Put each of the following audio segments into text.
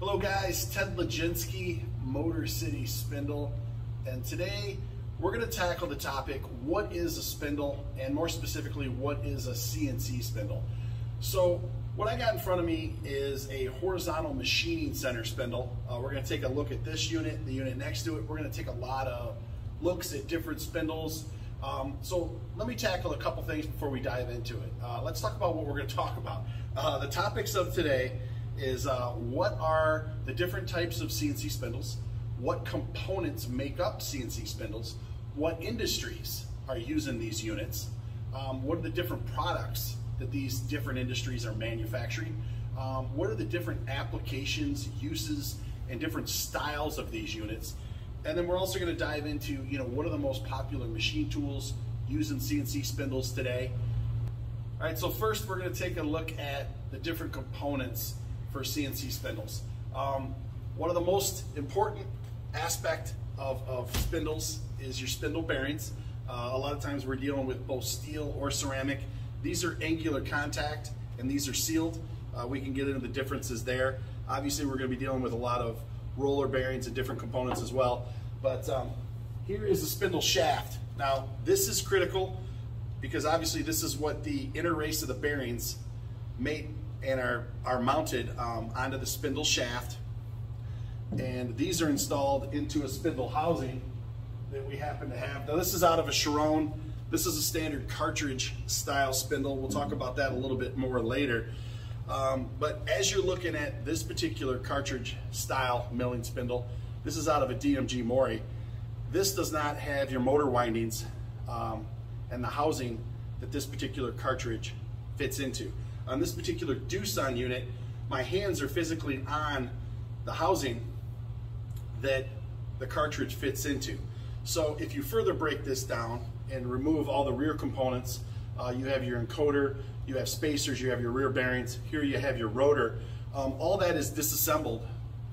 Hello guys, Ted Ladzinski, Motor City Spindle, and today we're going to tackle the topic, what is a spindle, and more specifically, what is a CNC spindle. So what I got in front of me is a horizontal machining center spindle. Uh, we're going to take a look at this unit, the unit next to it. We're going to take a lot of looks at different spindles. Um, so let me tackle a couple things before we dive into it. Uh, let's talk about what we're going to talk about. Uh, the topics of today is uh, what are the different types of CNC spindles, what components make up CNC spindles, what industries are using these units, um, what are the different products that these different industries are manufacturing, um, what are the different applications, uses, and different styles of these units, and then we're also going to dive into, you know, what are the most popular machine tools using CNC spindles today. All right, so first we're going to take a look at the different components for CNC spindles. Um, one of the most important aspect of, of spindles is your spindle bearings. Uh, a lot of times we're dealing with both steel or ceramic. These are angular contact and these are sealed. Uh, we can get into the differences there. Obviously we're going to be dealing with a lot of roller bearings and different components as well. But um, here is the spindle shaft. Now this is critical because obviously this is what the inner race of the bearings mate and are, are mounted um, onto the spindle shaft. And these are installed into a spindle housing that we happen to have. Now this is out of a Chiron. This is a standard cartridge style spindle. We'll talk about that a little bit more later. Um, but as you're looking at this particular cartridge style milling spindle, this is out of a DMG Mori. This does not have your motor windings um, and the housing that this particular cartridge fits into. On this particular Doosan unit, my hands are physically on the housing that the cartridge fits into. So if you further break this down and remove all the rear components, uh, you have your encoder, you have spacers, you have your rear bearings, here you have your rotor. Um, all that is disassembled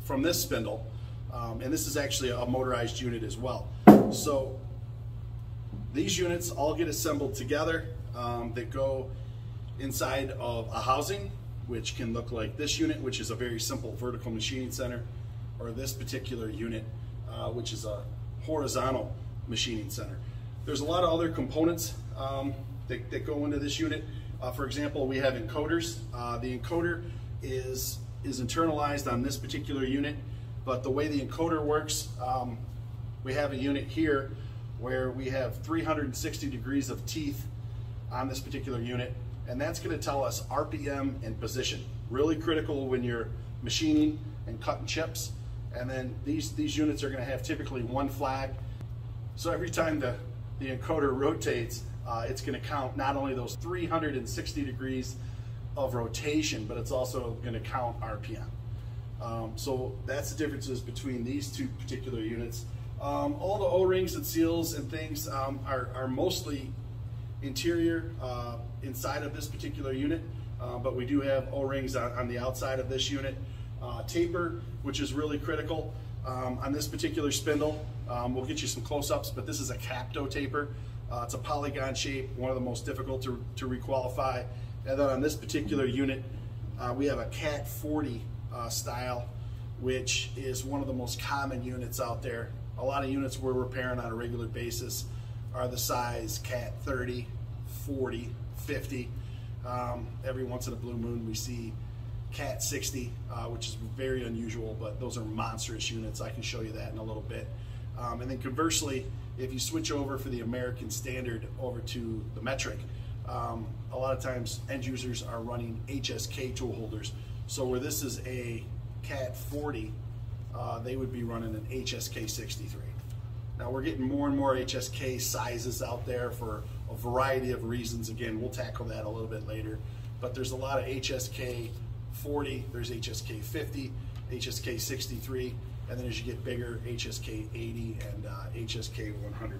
from this spindle, um, and this is actually a motorized unit as well. So these units all get assembled together um, that go inside of a housing, which can look like this unit, which is a very simple vertical machining center, or this particular unit, uh, which is a horizontal machining center. There's a lot of other components um, that, that, go into this unit. Uh, for example, we have encoders. Uh, the encoder is, is internalized on this particular unit, but the way the encoder works, um, we have a unit here where we have 360 degrees of teeth on this particular unit and that's going to tell us RPM and position. Really critical when you're machining and cutting chips. And then these, these units are going to have typically one flag. So every time the, the encoder rotates, uh, it's going to count not only those 360 degrees of rotation, but it's also going to count RPM. Um, so that's the differences between these two particular units. Um, all the O-rings and seals and things um, are, are mostly interior uh, inside of this particular unit, uh, but we do have O-rings on, on, the outside of this unit. Uh, taper, which is really critical um, on this particular spindle. Um, we'll get you some close-ups, but this is a Capto taper. Uh, it's a polygon shape, one of the most difficult to, to requalify. And then on this particular unit, uh, we have a Cat 40 uh, style, which is one of the most common units out there. A lot of units we're repairing on a regular basis are the size cat 30, 40, 50. Um, every once in a blue moon we see cat 60, uh, which is very unusual, but those are monstrous units. I can show you that in a little bit. Um, and then conversely, if you switch over for the American standard over to the metric, um, a lot of times end users are running HSK tool holders. So where this is a CAT 40, uh, they would be running an HSK 63. Now we're getting more and more HSK sizes out there for a variety of reasons. Again, we'll tackle that a little bit later. But there's a lot of HSK 40, there's HSK 50, HSK 63, and then as you get bigger, HSK 80 and uh, HSK 100.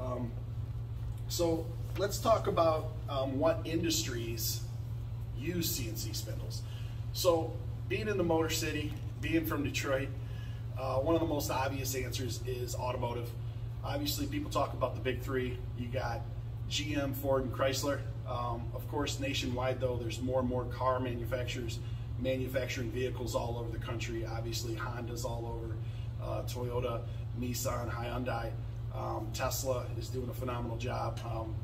Um, so let's talk about um, what industries use CNC spindles. So being in the Motor City, being from Detroit, uh, one of the most obvious answers is automotive. Obviously, people talk about the big three. You got GM, Ford, and Chrysler. Um, of course, nationwide, though, there's more and more car manufacturers manufacturing vehicles all over the country. Obviously, Honda's all over, uh, Toyota, Nissan, Hyundai. Um, Tesla is doing a phenomenal job. Um,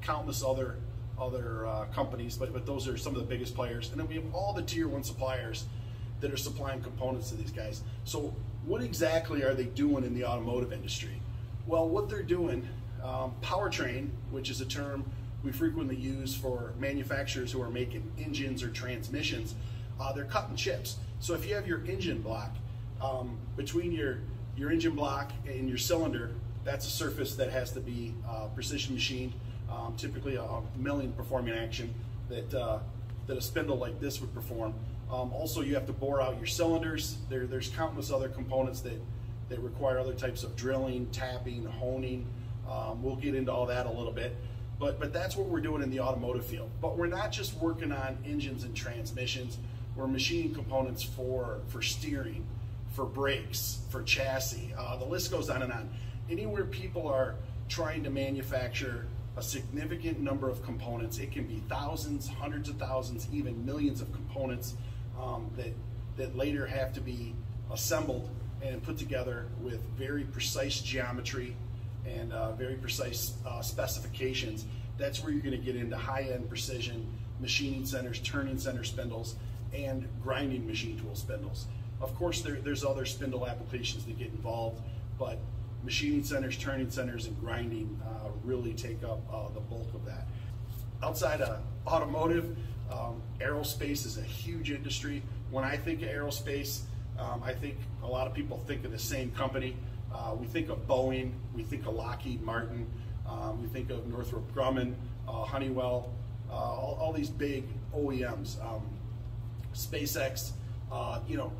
countless other other uh, companies, but, but those are some of the biggest players. And then we have all the tier one suppliers that are supplying components to these guys. So what exactly are they doing in the automotive industry? Well, what they're doing, um, powertrain, which is a term we frequently use for manufacturers who are making engines or transmissions, uh, they're cutting chips. So if you have your engine block, um, between your, your engine block and your cylinder, that's a surface that has to be uh, precision machined um, typically a, milling performing action that, uh, that a spindle like this would perform. Um, also, you have to bore out your cylinders. There, there's countless other components that, that require other types of drilling, tapping, honing. Um, we'll get into all that a little bit. But, but that's what we're doing in the automotive field. But we're not just working on engines and transmissions. We're machining components for, for steering, for brakes, for chassis. Uh, the list goes on and on. Anywhere people are trying to manufacture a significant number of components. It can be thousands, hundreds of thousands, even millions of components um, that, that later have to be assembled and put together with very precise geometry and uh, very precise uh, specifications. That's where you're going to get into high-end precision machining centers, turning center spindles, and grinding machine tool spindles. Of course, there, there's other spindle applications that get involved, but machining centers, turning centers, and grinding uh, really take up uh, the bulk of that. Outside of automotive, um, aerospace is a huge industry. When I think of aerospace, um, I think a lot of people think of the same company. Uh, we think of Boeing, we think of Lockheed Martin, um, we think of Northrop Grumman, uh, Honeywell, uh, all, all, these big OEMs. Um, SpaceX, uh, you know,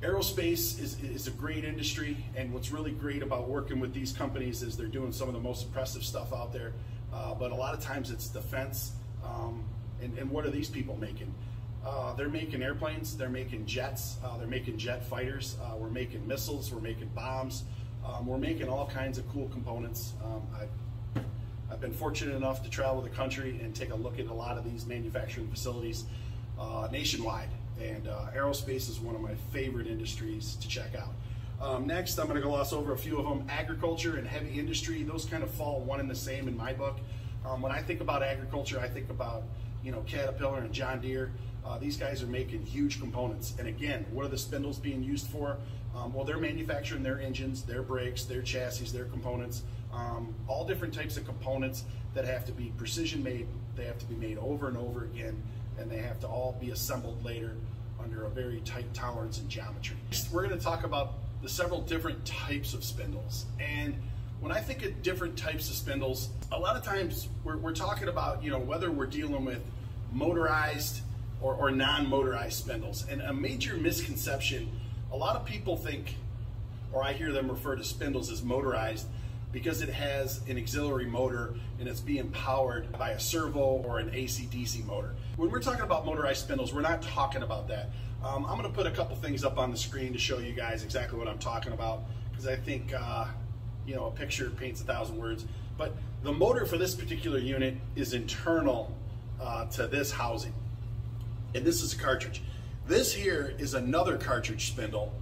Aerospace is, is a great industry, and what's really great about working with these companies is they're doing some of the most impressive stuff out there. Uh, but a lot of times it's defense. Um, and, and, what are these people making? Uh, they're making airplanes, they're making jets, uh, they're making jet fighters, uh, we're making missiles, we're making bombs, um, we're making all kinds of cool components. Um, I've, I've, been fortunate enough to travel the country and take a look at a lot of these manufacturing facilities uh, nationwide and uh, aerospace is one of my favorite industries to check out. Um, next, I'm going to gloss over a few of them. Agriculture and heavy industry, those kind of fall one and the same in my book. Um, when I think about agriculture, I think about you know Caterpillar and John Deere. Uh, these guys are making huge components. And again, what are the spindles being used for? Um, well, they're manufacturing their engines, their brakes, their chassis, their components, um, all different types of components that have to be precision made. They have to be made over and over again and they have to all be assembled later under a very tight tolerance and geometry. We're going to talk about the several different types of spindles. And when I think of different types of spindles, a lot of times we're, we're talking about, you know, whether we're dealing with motorized or, or non-motorized spindles. And a major misconception, a lot of people think, or I hear them refer to spindles as motorized, because it has an auxiliary motor and it's being powered by a servo or an AC-DC motor. When we're talking about motorized spindles, we're not talking about that. Um, I'm gonna put a couple things up on the screen to show you guys exactly what I'm talking about because I think, uh, you know, a picture paints a thousand words. But the motor for this particular unit is internal uh, to this housing. And this is a cartridge. This here is another cartridge spindle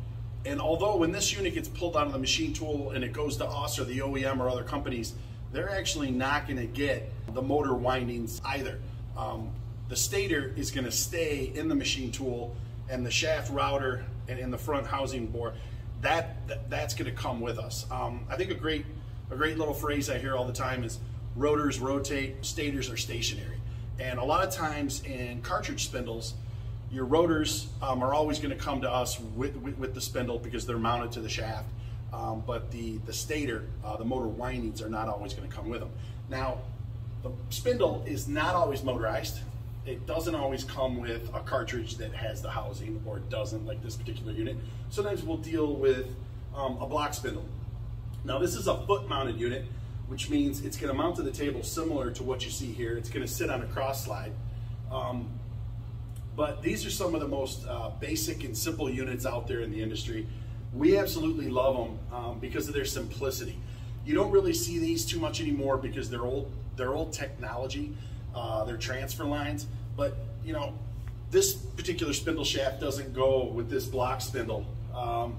and although when this unit gets pulled out of the machine tool and it goes to us or the OEM or other companies, they're actually not going to get the motor windings either. Um, the stator is going to stay in the machine tool and the shaft rotor and in the front housing bore, that, that that's going to come with us. Um, I think a great a great little phrase I hear all the time is rotors rotate, stators are stationary. And a lot of times in cartridge spindles, your rotors um, are always going to come to us with, with, with, the spindle because they're mounted to the shaft, um, but the, the stator, uh, the motor windings are not always going to come with them. Now, the spindle is not always motorized. It doesn't always come with a cartridge that has the housing or doesn't like this particular unit. Sometimes we'll deal with um, a block spindle. Now this is a foot mounted unit, which means it's gonna mount to the table similar to what you see here. It's gonna sit on a cross slide. Um, but these are some of the most uh, basic and simple units out there in the industry. We absolutely love them um, because of their simplicity. You don't really see these too much anymore because they're old, they're old technology, uh, they're transfer lines. But you know, this particular spindle shaft doesn't go with this block spindle, um,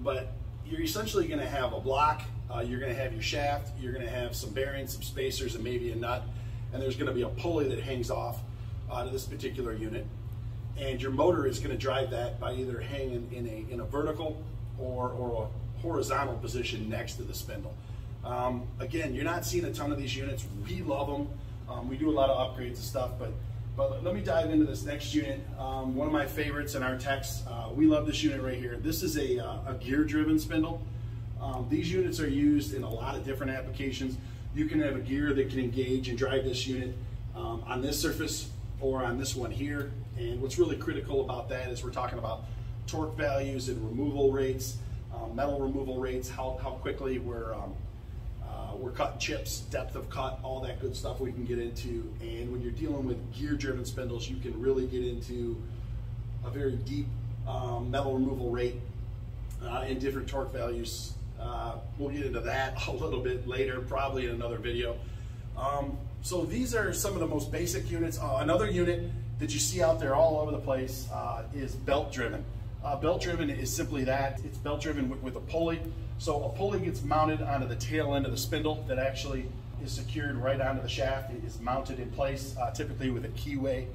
but you're essentially gonna have a block, uh, you're gonna have your shaft, you're gonna have some bearings, some spacers, and maybe a nut, and there's gonna be a pulley that hangs off uh, to this particular unit. And your motor is gonna drive that by either hanging in a, in a vertical or, or a horizontal position next to the spindle. Um, again, you're not seeing a ton of these units. We love them. Um, we do a lot of upgrades and stuff, but but let me dive into this next unit. Um, one of my favorites in our techs. Uh, we love this unit right here. This is a, uh, a gear-driven spindle. Um, these units are used in a lot of different applications. You can have a gear that can engage and drive this unit um, on this surface or on this one here. And what's really critical about that is we're talking about torque values and removal rates, um, metal removal rates, how, how quickly we're um, we're cutting chips, depth of cut, all that good stuff we can get into. And when you're dealing with gear-driven spindles, you can really get into a very deep um, metal removal rate uh, and different torque values. Uh, we'll get into that a little bit later, probably in another video. Um, so these are some of the most basic units. Uh, another unit that you see out there all over the place uh, is belt driven. Uh, belt driven is simply that. It's belt driven with, with a pulley. So a pulley gets mounted onto the tail end of the spindle that actually is secured right onto the shaft. It is mounted in place, uh, typically with a keyway.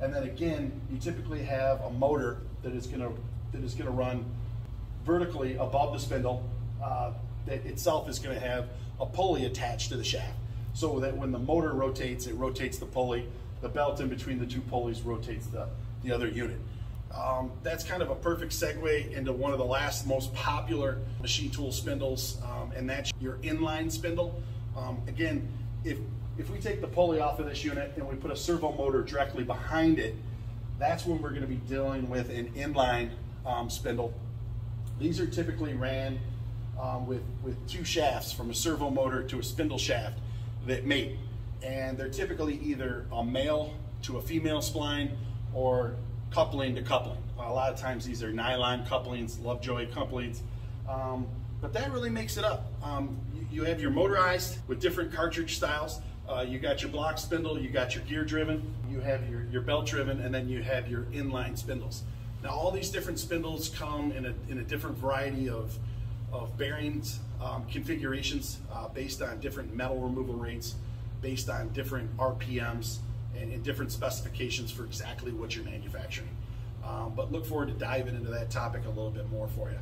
And then again, you typically have a motor that is gonna, that is gonna run vertically above the spindle uh, that itself is gonna have a pulley attached to the shaft. So that when the motor rotates, it rotates the pulley. The belt in between the two pulleys rotates the, the other unit. Um, that's kind of a perfect segue into one of the last most popular machine tool spindles, um, and that's your inline spindle. Um, again, if, if we take the pulley off of this unit and we put a servo motor directly behind it, that's when we're gonna be dealing with an inline um, spindle. These are typically ran um, with, with two shafts from a servo motor to a spindle shaft that mate. And they're typically either a male to a female spline or coupling to coupling. A lot of times these are nylon couplings, Lovejoy couplings, um, but that really makes it up. Um, you, have your motorized with different cartridge styles. Uh, you got your block spindle, you got your gear driven, you have your, your belt driven, and then you have your inline spindles. Now all these different spindles come in a, in a different variety of, of bearings, um, configurations uh, based on different metal removal rates, based on different RPMs, and, and different specifications for exactly what you're manufacturing. Um, but look forward to diving into that topic a little bit more for you.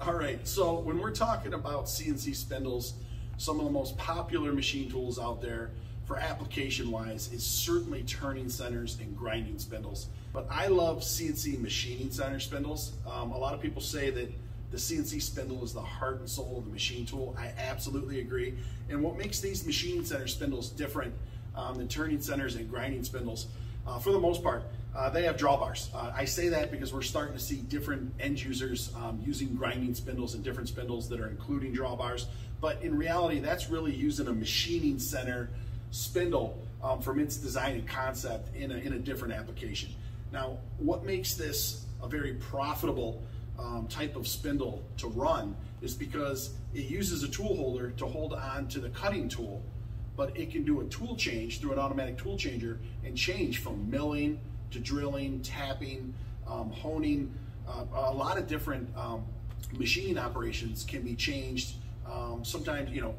All right, so when we're talking about CNC spindles, some of the most popular machine tools out there for application wise is certainly turning centers and grinding spindles. But I love CNC machining center spindles. Um, a lot of people say that the CNC spindle is the heart and soul of the machine tool. I absolutely agree. And what makes these machining center spindles different um, turning centers and grinding spindles. Uh, for the most part, uh, they have drawbars. Uh, I say that because we're starting to see different end users um, using grinding spindles and different spindles that are including drawbars. But in reality, that's really using a machining center spindle um, from its design and concept in a, in a different application. Now, what makes this a very profitable um, type of spindle to run is because it uses a tool holder to hold on to the cutting tool but it can do a tool change through an automatic tool changer and change from milling to drilling, tapping, um, honing. Uh, a lot of different um, operations can be changed. Um, sometimes, you know,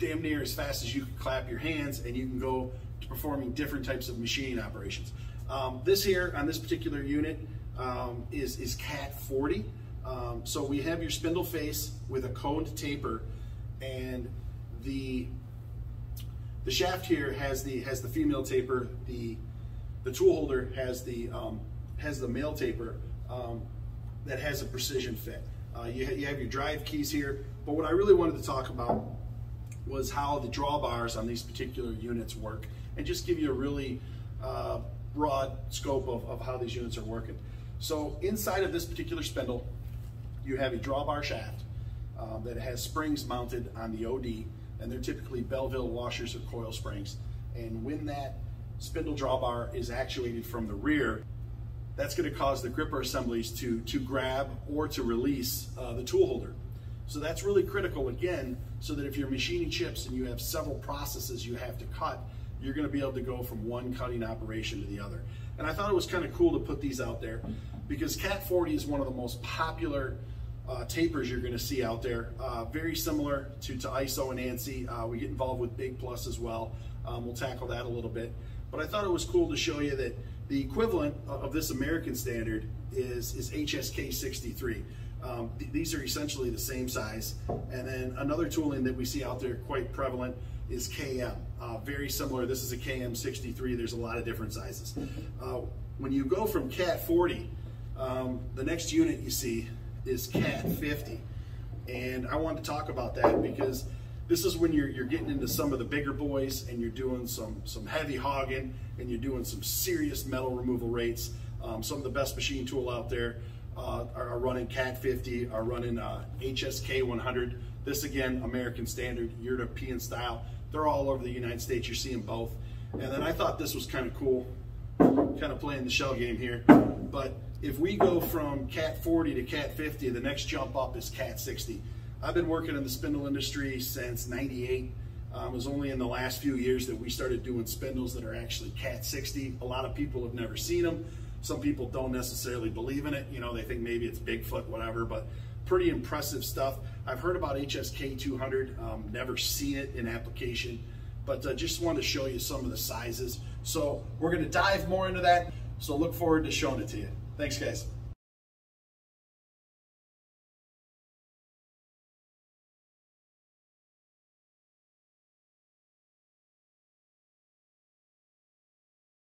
damn near as fast as you can clap your hands and you can go to performing different types of machining operations. Um, this here on this particular unit um, is, is CAT 40. Um, so we have your spindle face with a coned taper and the the shaft here has the has the female taper. The the tool holder has the um, has the male taper um, that has a precision fit. Uh, you, ha you have your drive keys here, but what I really wanted to talk about was how the drawbars on these particular units work and just give you a really uh, broad scope of, of how these units are working. So inside of this particular spindle, you have a drawbar shaft uh, that has springs mounted on the OD and they're typically Belleville washers or coil springs. And when that spindle drawbar is actuated from the rear, that's going to cause the gripper assemblies to, to grab or to release uh, the tool holder. So that's really critical again, so that if you're machining chips and you have several processes you have to cut, you're gonna be able to go from one cutting operation to the other. And I thought it was kind of cool to put these out there because Cat 40 is one of the most popular uh, tapers you're gonna see out there. Uh, very similar to, to ISO and ANSI. Uh, we get involved with Big Plus as well. Um, we'll tackle that a little bit. But I thought it was cool to show you that the equivalent of this American standard is, is HSK 63. Um, th these are essentially the same size. And then another tooling that we see out there quite prevalent is KM. Uh, very similar, this is a KM63, there's a lot of different sizes. Uh, when you go from CAT 40, um, the next unit you see is CAT 50. And I wanted to talk about that because this is when you're, you're getting into some of the bigger boys and you're doing some, some heavy hogging and you're doing some serious metal removal rates. Um, some of the best machine tool out there uh, are, are, running CAT 50, are running uh, HSK 100. This again, American standard, European style. They're all over the United States. You're seeing both. And then I thought this was kind of cool, kind of playing the shell game here. But if we go from CAT 40 to CAT 50, the next jump up is CAT 60. I've been working in the spindle industry since 98. Um, it was only in the last few years that we started doing spindles that are actually CAT 60. A lot of people have never seen them. Some people don't necessarily believe in it. You know, they think maybe it's Bigfoot, whatever, but pretty impressive stuff. I've heard about HSK 200, um, never seen it in application, but uh, just wanted to show you some of the sizes. So we're gonna dive more into that. So look forward to showing it to you. Thanks guys.